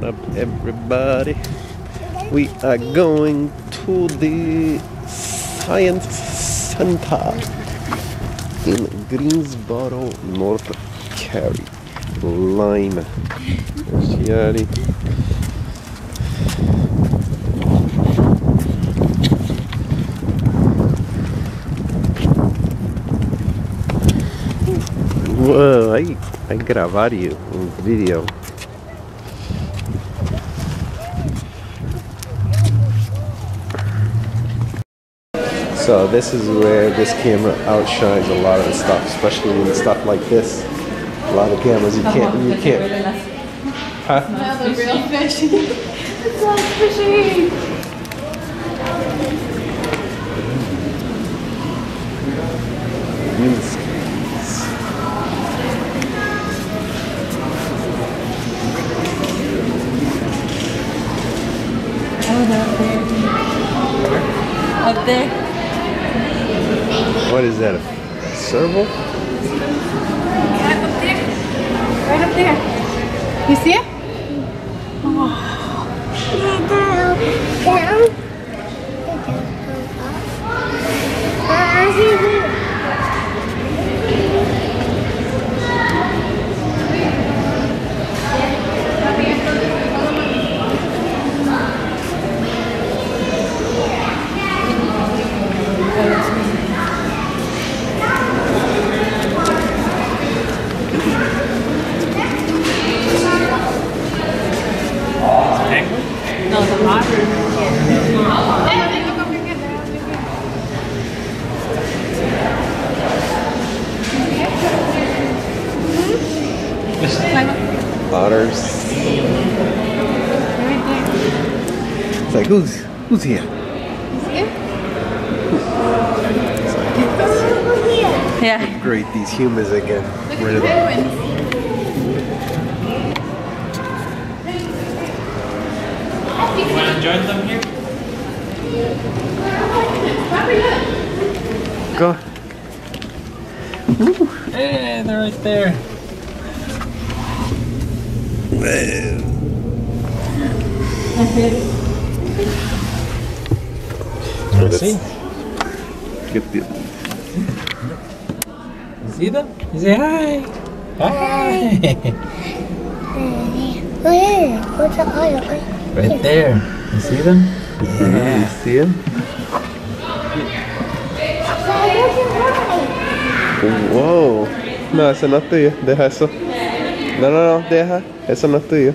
What up, everybody? We are going to the Science Center in Greensboro, North Carolina. Yari. Uau, aí vai gravar um vídeo. So this is where this camera outshines a lot of the stuff, especially in stuff like this. A lot of cameras you can't you can't. Huh? The real fish. it's all fishy Up there. What is that? A serval? Right up there. Right up there. You see it? No, the otter. Otters. It's like who's who's here? Yeah. Great, these humans again. Look Rid at of the them. penguins. You want to join them here? Go. Ooh. Hey, they're right there. Let's See? Get the See them? Say hi. Hi. right there. You see them? You see him? Wow. No, eso no es tuyo. Deja eso. No, no, no, deja. Eso no es tuyo.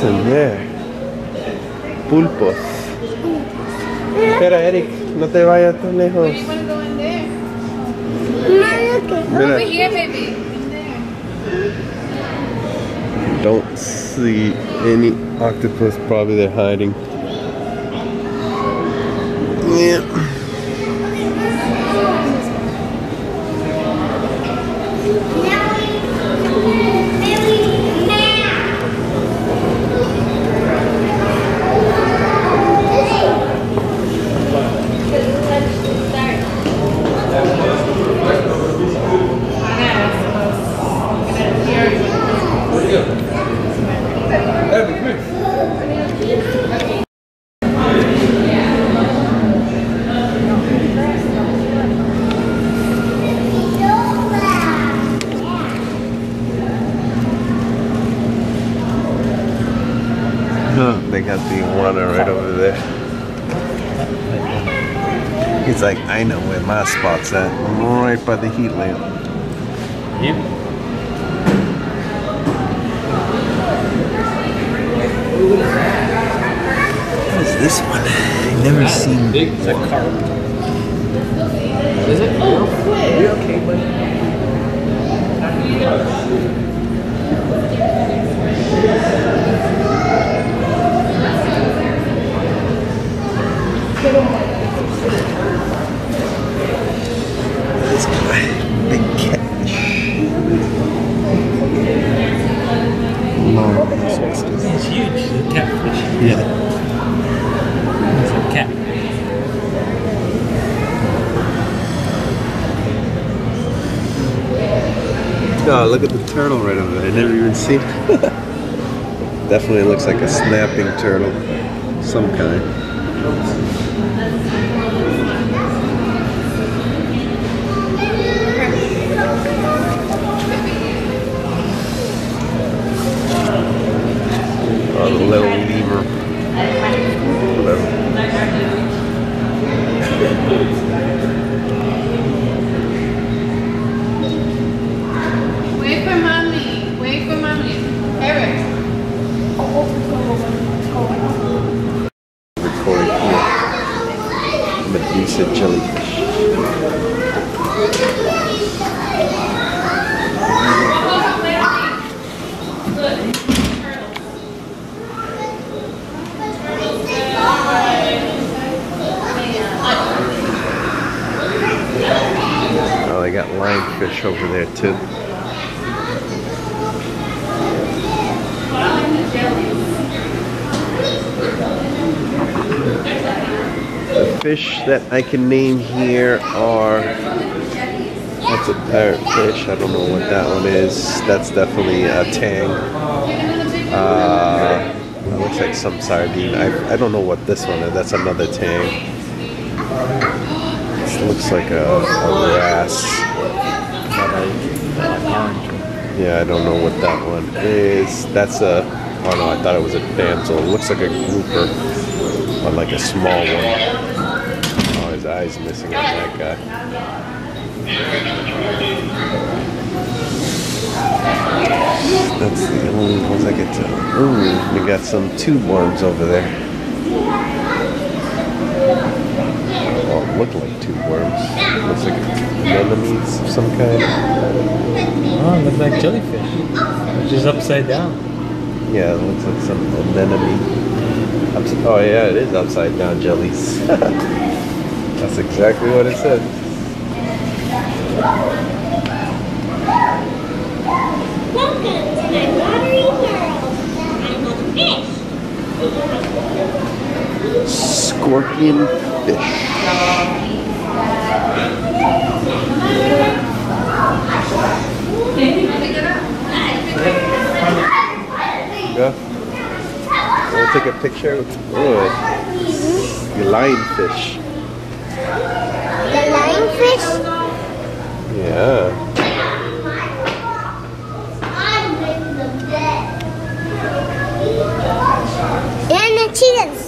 Señor. Pulpos. Espera, Eric, no te vayas tan lejos. There? Mira, there. don't see any octopus. Probably they're hiding. Yeah. Oh, they got the iguana right over there. He's like, I know where my spot's at. I'm Right by the heat lamp. Yep. What is this one? I've never seen. Big. It's a carp. Is it? You okay, buddy? Big catfish. Huge. Yeah. Cat. Oh, look at the turtle right over there. I never even seen it. Definitely looks like a snapping turtle. Some kind. Uh, Little lemur. Whatever. Wait for mommy. Wait for mommy. Eric. recording here. Medusa jellyfish. They got lionfish over there too. The fish that I can name here are. That's a parrotfish. I don't know what that one is. That's definitely a tang. Uh, that looks like some sardine. I, I don't know what this one is. That's another tang. Looks like a, a wrasse. Yeah, I don't know what that one is. That's a. Oh no, I thought it was a damsel. It looks like a grouper, but like a small one. Oh, his eye's missing on that guy. That's the only ones I get to. Ooh, we got some tube worms over there. Well, it looked like two worms. It Looks like anemones of some kind. Oh, it looks like jellyfish. Which is upside down. Yeah, it looks like some anemone. Ups- oh yeah, it is upside down jellies. That's exactly what it said. Welcome to my watery world. I'm a fish. Scorpion fish. Yeah. Take a picture? Oh, the lionfish. The lionfish? Yeah. And the cheetahs.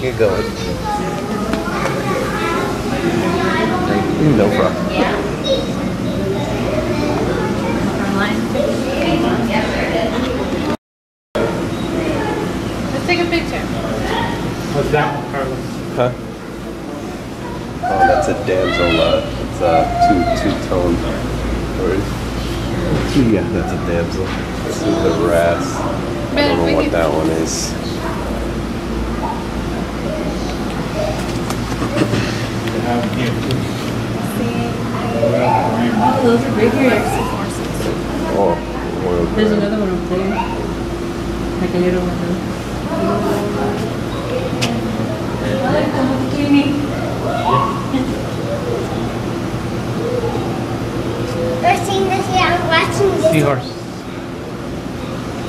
Get going. No problem. Let's take a picture. What's that one, Carlos? Huh? Oh, that's a damsel. Uh, it's a two two tone. Or yeah, that's a damsel. This is the wrasse. I don't know what that one is. Oh, they have them here too. Those are bigger horses. Oh, royal There's grand. another one up there. Like a little one. We're seeing this here. I'm watching the Seahorse.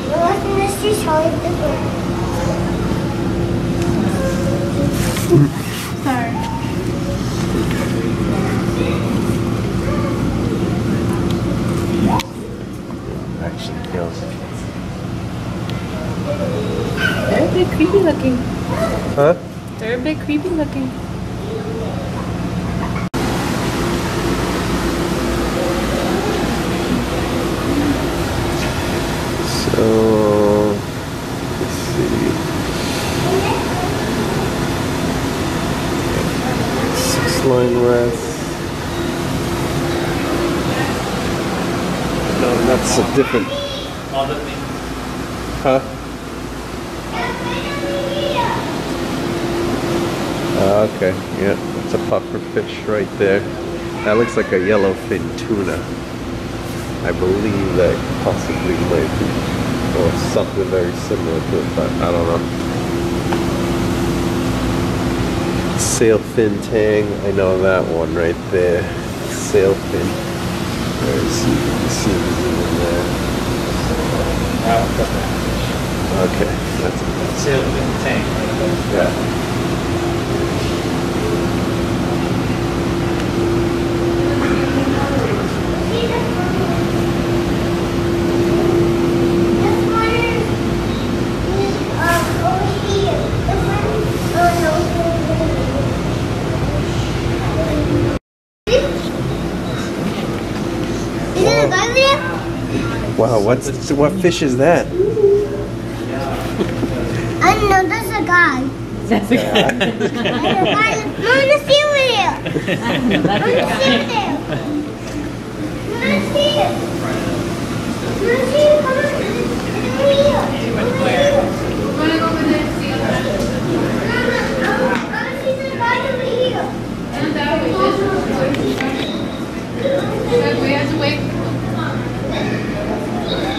We're watching this. She's showing different. Sorry. Actually kills. They're a bit creepy looking. Huh? They're a bit creepy looking. So let's see. Six line wrasse. No, that's a different. Huh? Ah, okay, yeah, that's a puffer fish right there. That looks like a yellowfin tuna. I believe that possibly might be, or something very similar to it, but I don't know. Sailfin tang, I know that one right there. Sailfin. There's see in there. Okay, that's a Sailfin tang. yeah. This one is uh, over here. This one, oh no. Is it a guy there? Wow, what's what fish is that? I don't know, there's a guy. That's a guy. There's a guy. Mom, let's see over here. Mom, let's see over there. Mom, see it. Mom, see it. Come on. It's over here. Over here. Wanna go over there and see Mama, I want to see the guy over here. And that way, this we have to wait.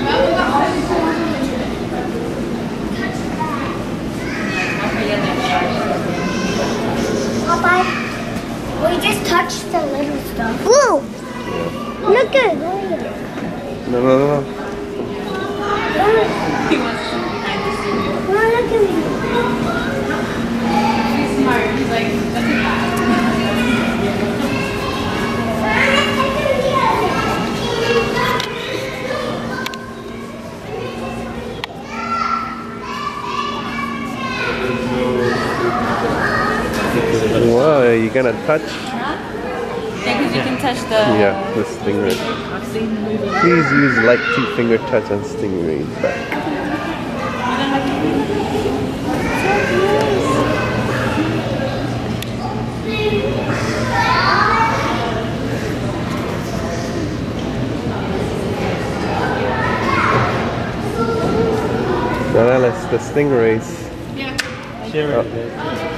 Well, we got all these Papa, we just touched the little stuff. Whoa! Look at it. No, no, no, no. He wants to be behind the scenes. Mom, look at me. He's smart. He's like, that's a guy. Whoa, you gonna touch? Yeah, because you can touch the. Yeah, the stingray. I've seen the movie. Please use light two finger touch on stingray's back. Morales, the stingrays. Yeah. Share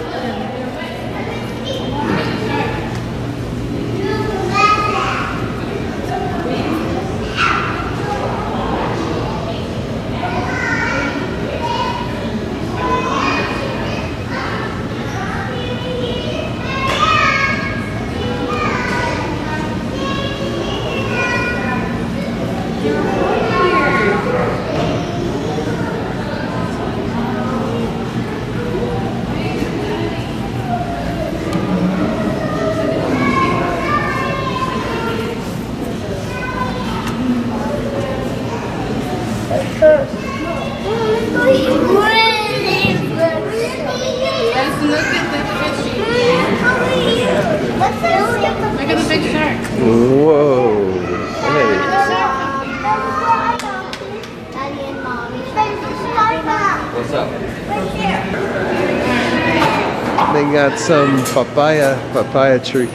got some papaya, papaya tree.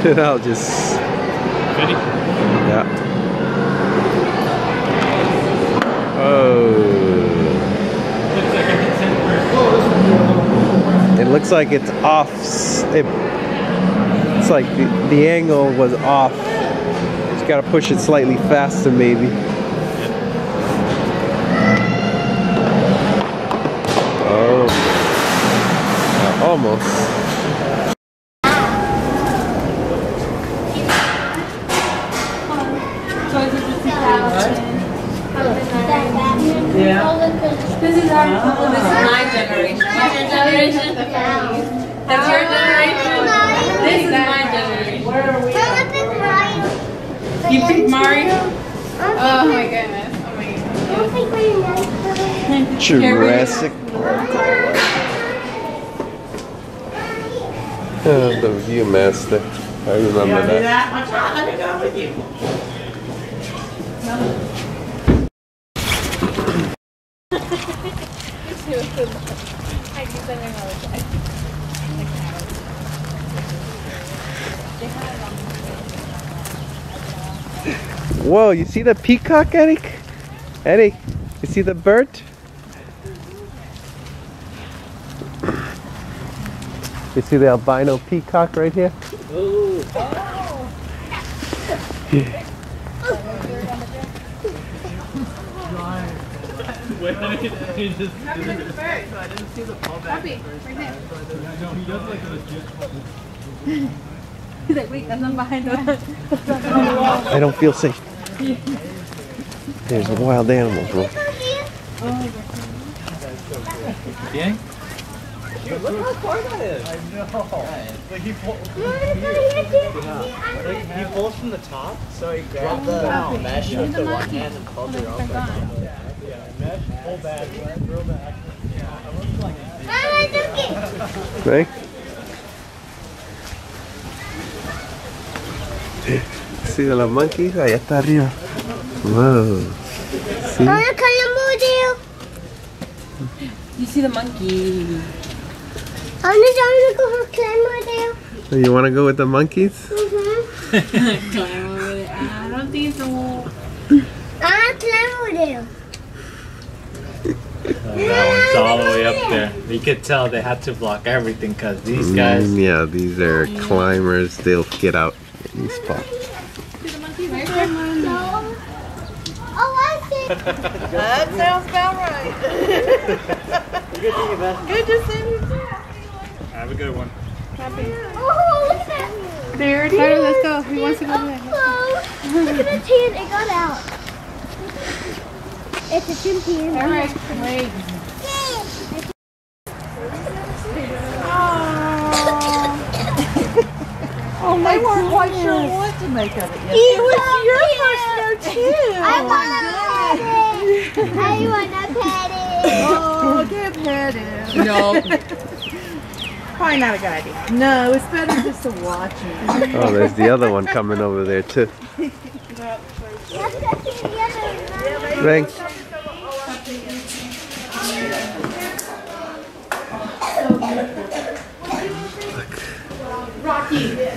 and I'll just Ready? yeah. Oh. It looks like it's off. It, it's like the, the angle was off. Just gotta push it slightly faster, maybe. This is. This is my generation. What's your generation? That's your generation. This is my generation. You pick Mario? Oh my goodness. Oh my goodness. Jurassic Oh, the Viewmaster. I remember that. Whoa, you see the peacock, Eric? Eric, you see the bird? You see the albino peacock right here? Puppy, right there. He's like, wait, that's not behind us. I don't feel safe. There's a wild animals, bro. Yeah? Look how far that is. I know. Right. Like he pulls from the top, so he grabs the mesh with the one hand and pulls it off. Yeah, mesh, pull back, throw back. Yeah, I look like that. Right? See the monkeys? Allá está arriba. Wow. See? You see the monkey. I'm just gonna go climb So you want to go with the monkeys? Climb over there. I don't think so. That one's all the way up there. You could tell they had to block everything because these guys. Mm, yeah, these are climbers. They'll get out any spot. That sounds about right. Good to see you. Have a good one. Happy. Oh, look at that. There Tyler, let's go. He wants to go there. Look at the tan, it got out. It's a chimpanzee. All right, wait. Oh, they weren't quite sure what to make of it yet. It was your first snow too. I wanna pet it. I wanna pet it. Oh, give pet. No. Probably not a good idea. No, it's better just to watch it. Oh, there's the other one coming over there too. Let's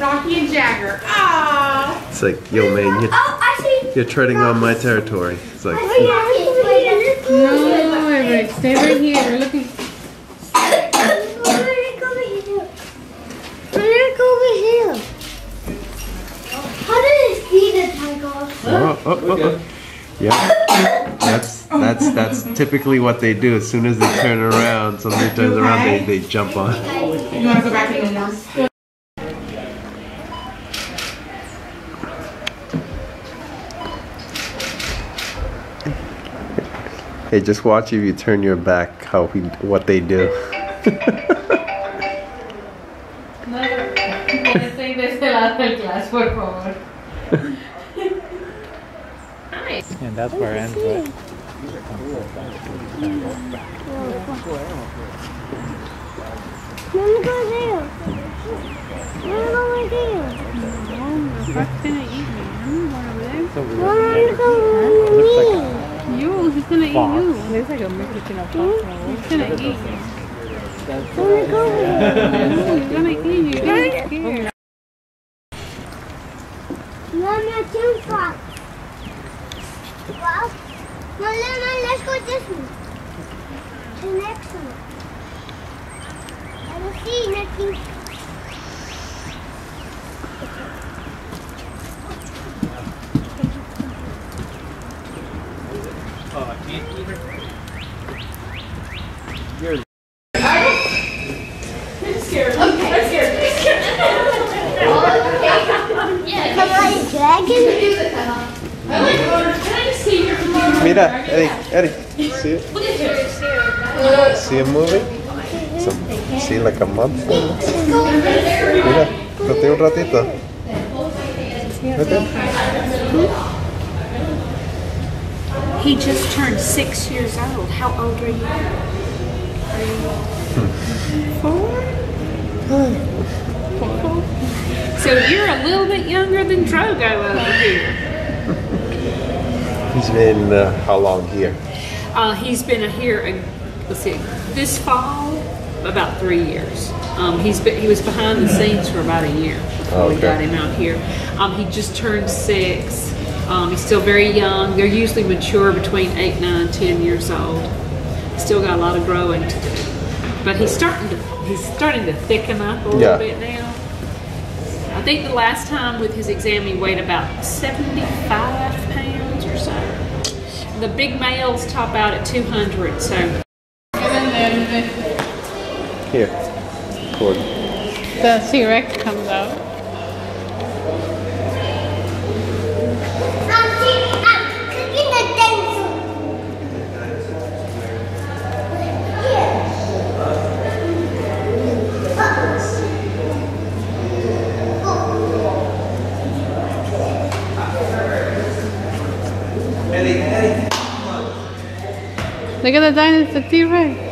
Rocky, Rocky and Jagger. Ah. It's like, yo man, you're, Oh, I see. you're treading on my territory. It's like, No, Eric, stay right here. We're looking. How did his feet take off? oh, oh, oh, oh. Yeah. That's that's that's typically what they do. As soon as they turn around, somebody turns around, they, they jump on. You want to go back Hey, just watch if you turn your back, how we, what they do. Este de este lado del class, por favor. And that's where it ends, right? Wanna go there? Wanna go right there? Rock's gonna eat me. I'm going over there. Wanna go with me? you. He's gonna Fox. eat you. There's like a Mexican up He's gonna eat you. Oh my god. He's gonna eat you. You're gonna get Mama, two fox. Wow. No, no, no, let's go this one. The next one. I will see you next week. Been uh, how long here? Uh, he's been here, let's see, this fall, about three years. Um, he's been, he was behind the scenes for about a year before we got him out here. Um, he just turned six. Um, he's still very young. They're usually mature between eight, nine, ten years old. Still got a lot of growing to do. But he's starting to he's starting to thicken up a little Yeah. bit now. I think the last time with his exam he weighed about 75 pounds or so. The big males top out at 200, so Here. Cord. The T-Rex comes out. I'm taking, Look at the dinosaur T-Rex.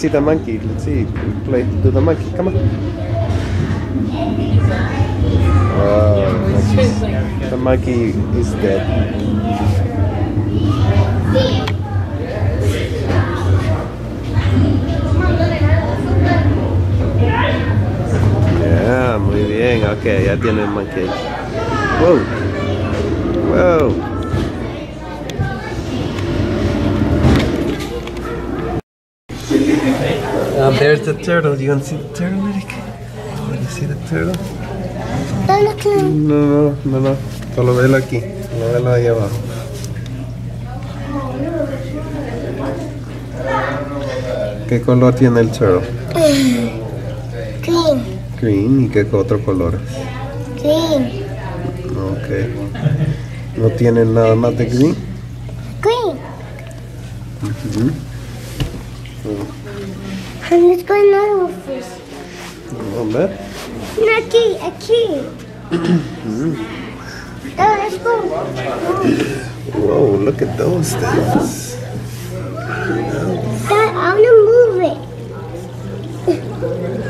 See the monkey. Let's see. Play to the monkey. Come on. Oh, the monkey is dead. Yeah, muy bien. Ok, ya tiene el monkey. Whoa. Whoa. There's the turtle. You want to see the turtle, Eric? Want to see the turtle? No, no, no, no. Solo velo aquí. No velo ahí abajo. ¿Qué color tiene el turtle? Green, Green. ¿Y qué otro color? green, Ok. ¿No tienen nada más de green? green. Let's go another one first. Vamos a ver. No, aquí, aquí. Oh, let's go. Whoa, look at those things. Dad, I want to move it.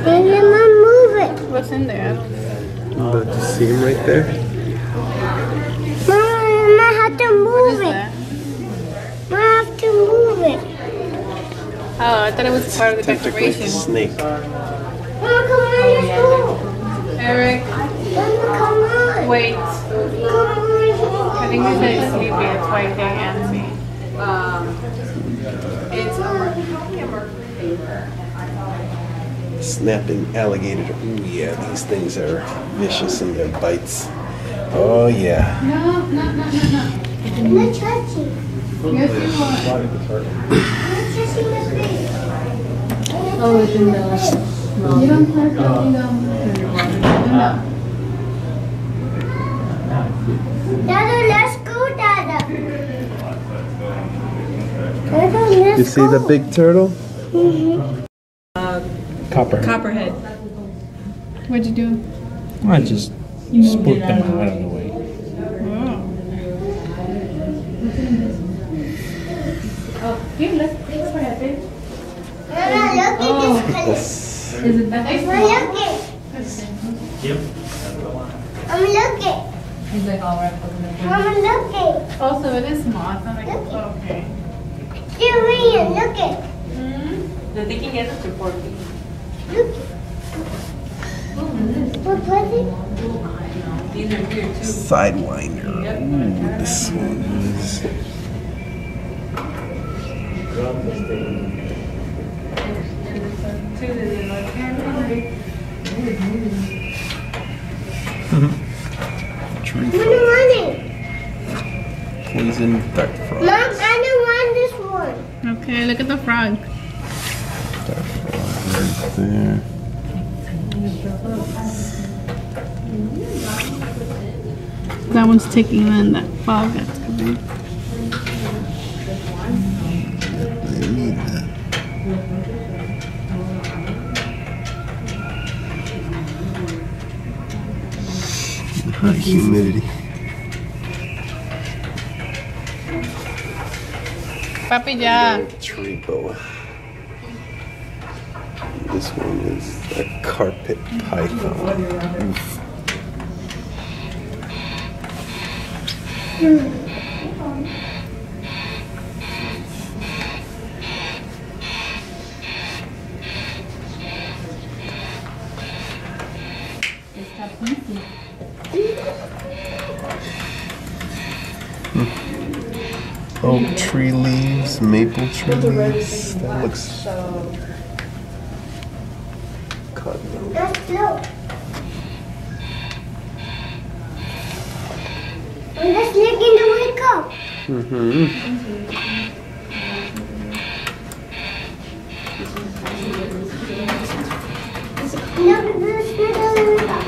Daddy, I'm gonna move it. What's in there? Look, you see him right there? Mama, I might have to move it. I have to move it. Oh, I thought it was part of the Technically, um, it's decoration. snake. Mama, come on, let's. Eric, come on. wait. Come on. I think he said it's sleepy. That's why he can't answer me. Snapping alligator. Ooh, yeah, these things are vicious in their bites. Oh, yeah. I'm not touching. I'm not touching the face. Oh, it's in the. You don't have to. Dada, let's go, Dada. Dada, let's You see go. the big turtle? Copper. Copperhead. What'd you do? I just spooked them out of the way. Oh. Here, let's take for a bit. Mama, look at this color. This Is it that? Mama, look it. Yep. Mama, look it. He's like, all right, open the door. Mama, look it. Also, it is small. It's not like okay. Julian, look it. The thinking is it's important. Look it. What was it? These are here too. Sidewinder. Ooh, this one is. Tree I frog. Don't want it. Poison dart frog. Mom, I don't want this one. Okay, look at the frog. Dart frog right there. That one's taking in that fog that's coming. High humidity. Papi, ya. Tree boa. This one is a carpet python. Oof. Hmm. Maple tree leaves. That looks. Cotton. Let's look. And let's look in the wake up. Mm-hmm. Look at this little wake up.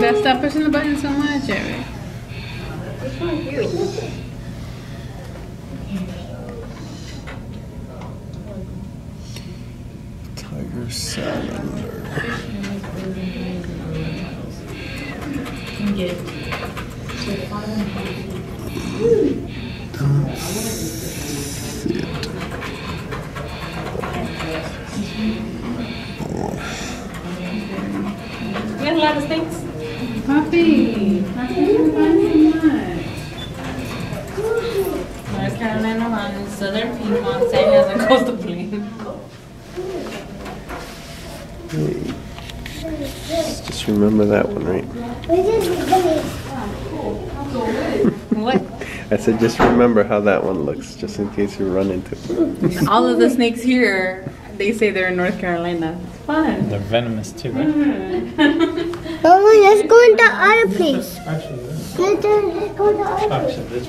That stop pushing the button so much, Eric. Salamander. We have a lot of snakes. Papi, how can you find so? North Carolina southern Piedmont, same as a coastal plain. Hey. Just remember that one, right? Where did we go? What? I said just remember how that one looks, just in case you run into it. All of the snakes here, they say they're in North Carolina. It's fun. They're venomous too, right? Mama, mm-hmm. oh, let's go in the other place. Actually, Let's, let's go to the other place. actually, this